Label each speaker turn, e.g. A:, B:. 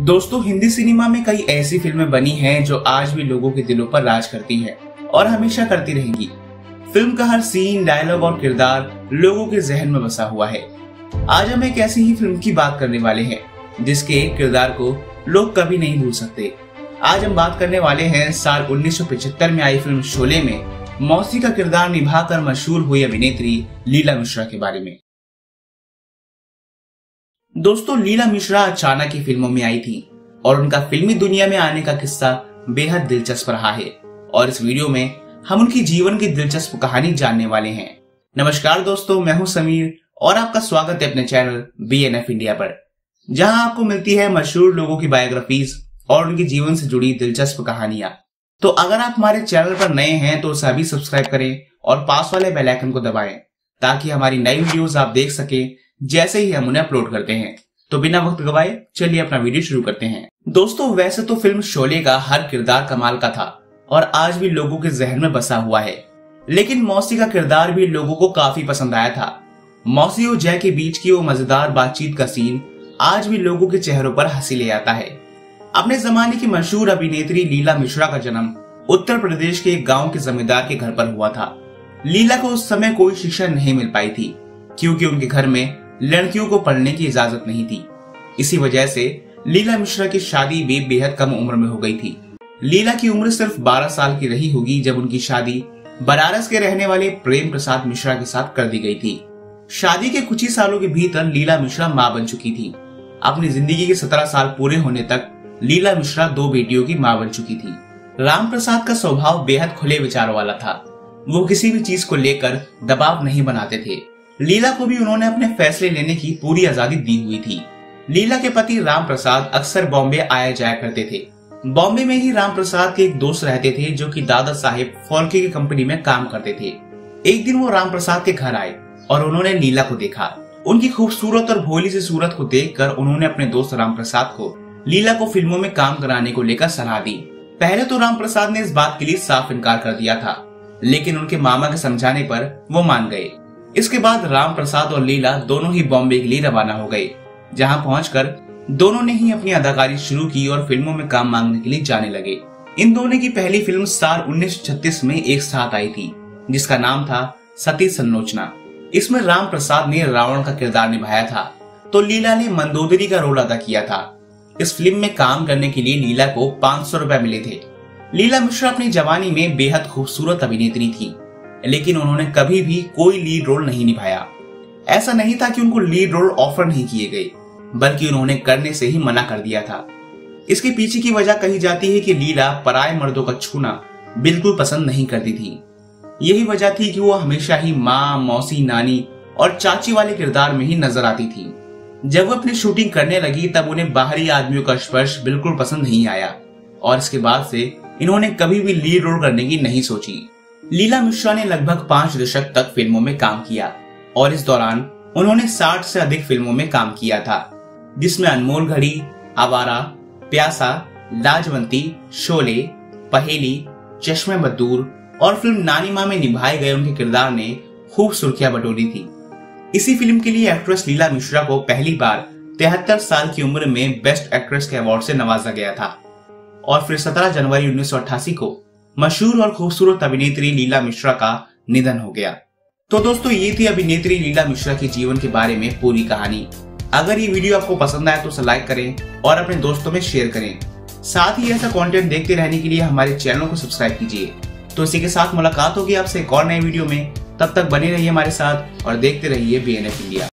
A: दोस्तों, हिंदी सिनेमा में कई ऐसी फ़िल्में बनी हैं जो आज भी लोगों के दिलों पर राज करती हैं और हमेशा करती रहेंगी। फ़िल्म का हर सीन डायलॉग और किरदार लोगों के जहन में बसा हुआ है। आज हम एक ऐसी ही फ़िल्म की बात करने वाले हैं, जिसके एक किरदार को लोग कभी नहीं भूल सकते। आज हम बात करने वाले हैं साल 1975 में आई फ़िल्म शोले में। मौसी का किरदार निभाकर मशहूर हुई अभिनेत्री लीला मिश्रा के बारे में। दोस्तों, लीला मिश्रा अचानक ही फ़िल्मों में आई थी और उनका फिल्मी दुनिया में आने का किस्सा बेहद दिलचस्प रहा है। और इस वीडियो में हम उनकी जीवन की दिलचस्प कहानी जानने वाले हैं। नमस्कार दोस्तों, मैं हूँ समीर और आपका स्वागत है अपने channel B N F India पर, जहाँ आपको मिलती है मशहूर लोगों की बायोग्राफीज और उनके जीवन से जुड़ी दिलचस्प कहानियाँ। तो अगर आप हमारे चैनल पर नए हैं तो सभी सब्सक्राइब करें और पास वाले बेल आइकन को दबाएँ, ताकि हमारी नई वीडियोस आप देख सके जैसे ही हम उन्हें अपलोड करते हैं। तो बिना वक्त गवाए, चलिए अपना वीडियो शुरू करते हैं। दोस्तों, वैसे तो फ़िल्म शोले का हर किरदार कमाल का था, और आज भी लोगों के जहन में बसा हुआ है। लेकिन मौसी का किरदार भी लोगों को काफ़ी पसंद आया था। मौसी और जय के बीच की वो मज़ेदार बातचीत का सीन आज भी लोगों के चेहरों पर हँसी ले आता है। अपने जमाने की मशहूर अभिनेत्री लीला मिश्रा का जन्म उत्तर प्रदेश के एक गाँव के जमींदार के घर पर हुआ था। लीला को उस समय कोई शिक्षा नहीं मिल पाई थी, क्योंकि उनके घर में लड़कियों को पढ़ने की इजाज़त नहीं थी। इसी वजह से लीला मिश्रा की शादी भी बेहद कम उम्र में हो गई थी। लीला की उम्र सिर्फ़ 12 साल की रही होगी जब उनकी शादी बनारस के रहने वाले प्रेम प्रसाद मिश्रा के साथ कर दी गई थी। शादी के कुछ ही सालों के भीतर लीला मिश्रा माँ बन चुकी थी। अपनी ज़िंदगी के सत्रह साल पूरे होने तक लीला मिश्रा दो बेटियों की माँ बन चुकी थी। राम प्रसाद का स्वभाव बेहद खुले विचारों वाला था। वो किसी भी चीज़ को लेकर दबाव नहीं बनाते थे। लीला को भी उन्होंने अपने फैसले लेने की पूरी आज़ादी दी हुई थी। लीला के पति राम प्रसाद अक्सर बॉम्बे आया जाया करते थे। बॉम्बे में ही राम प्रसाद के एक दोस्त रहते थे, जो कि दादा साहेब फॉल्के की कंपनी में काम करते थे। एक दिन वो राम प्रसाद के घर आए और उन्होंने लीला को देखा। उनकी खूबसूरत और भोली सी सूरत को देखकर उन्होंने अपने दोस्त राम प्रसाद को लीला को फ़िल्मों में काम कराने को लेकर सलाह दी। पहले तो राम प्रसाद ने इस बात के लिए साफ़ इनकार कर दिया था, लेकिन उनके मामा के समझाने पर वो मान गए। इसके बाद राम प्रसाद और लीला दोनों ही बॉम्बे के लिए रवाना हो गए, जहाँ पहुंचकर दोनों ने ही अपनी अदाकारी शुरू की और फ़िल्मों में काम मांगने के लिए जाने लगे। इन दोनों की पहली फ़िल्म साल 1936 में एक साथ आई थी, जिसका नाम था सती संलोचना। इसमें राम प्रसाद ने रावण का किरदार निभाया था तो लीला ने मंदोदरी का रोल अदा किया था। इस फ़िल्म में काम करने के लिए लीला को पाँच सौ मिले थे। लीला मिश्रा अपनी जवानी में बेहद खूबसूरत अभिनेत्री थी। लेकिन उन्होंने कभी भी कोई लीड रोल नहीं निभाया। ऐसा नहीं था कि उनको लीड रोल ऑफ़र नहीं किए गए, बल्कि उन्होंने करने से ही मना कर दिया था। इसके पीछे की वजह कही जाती है कि लीला पराय मर्दों का छूना बिल्कुल पसंद नहीं करती थी। यही वजह थी कि वो हमेशा ही माँ, मौसी, नानी और चाची वाले किरदार में ही नज़र आती थी। जब वो अपनी शूटिंग करने लगी, तब उन्हें बाहरी आदमियों का स्पर्श बिल्कुल पसंद नहीं आया और इसके बाद से इन्होंने कभी भी लीड रोल करने की नहीं सोची। लीला मिश्रा ने लगभग पाँच दशक तक फ़िल्मों में काम किया, और इस दौरान उन्होंने 60 से अधिक फ़िल्मों में काम किया था, जिसमें अनमोल घड़ी, आवारा, प्यासा, लाजवंती, शोले, पहेली, चश्मे बदूर और फ़िल्म नानी माँ में निभाए गए उनके किरदार ने खूब सुर्खियाँ बटोरी थी। इसी फ़िल्म के लिए एक्ट्रेस लीला मिश्रा को पहली बार तिहत्तर साल की उम्र में बेस्ट एक्ट्रेस के अवार्ड से नवाजा गया था, और फिर 17 जनवरी उन्नीस सौ अठासी को मशहूर और खूबसूरत अभिनेत्री लीला मिश्रा का निधन हो गया। तो दोस्तों, ये थी अभिनेत्री लीला मिश्रा के जीवन के बारे में पूरी कहानी। अगर ये वीडियो आपको पसंद आए तो लाइक करें और अपने दोस्तों में शेयर करें। साथ ही ऐसा कंटेंट देखते रहने के लिए हमारे चैनल को सब्सक्राइब कीजिए। तो इसी के साथ मुलाकात होगी आपसे एक और नए वीडियो में। तब तक बने रहिए हमारे साथ और देखते रहिए बीएनएफ इंडिया